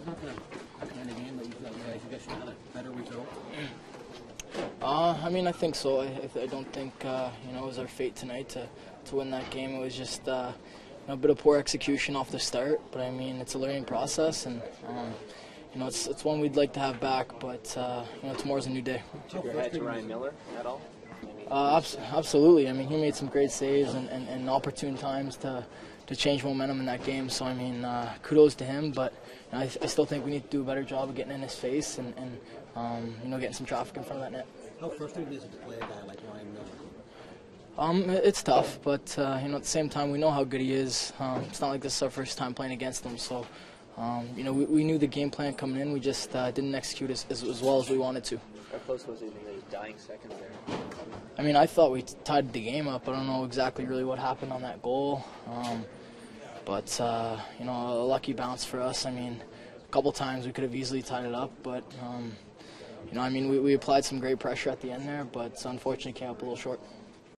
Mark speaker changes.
Speaker 1: is not that kind of game that you felt you guys, should have a better result?
Speaker 2: Uh, I mean, I think so. I, I- don't think uh, you know it was our fate tonight to, to win that game. It was just uh, you know, a bit of poor execution off the start. But I mean, it's a learning process, and um, you know it's it's one we'd like to have back. But uh, you know, tomorrow's a new day.
Speaker 3: Hat to Ryan Miller at all?
Speaker 2: Uh, absolutely. I mean, he made some great saves and, and, and opportune times to to change momentum in that game. So I mean, uh, kudos to him. But you know, I, I still think we need to do a better job of getting in his face and, and um, you know getting some traffic in front of that net.
Speaker 1: How frustrating is it to play a guy like Ryan Miller?
Speaker 2: Um, it's tough, but uh, you know at the same time we know how good he is. Um, it's not like this is our first time playing against him, so um, you know we, we knew the game plan coming in. We just uh, didn't execute as, as, as well as we wanted to.
Speaker 3: How close was it in those dying seconds there?
Speaker 2: I mean, I thought we tied the game up. I don't know exactly really what happened on that goal, um, but uh, you know a lucky bounce for us. I mean, a couple times we could have easily tied it up, but um, you know I mean we, we applied some great pressure at the end there, but unfortunately came up a little short.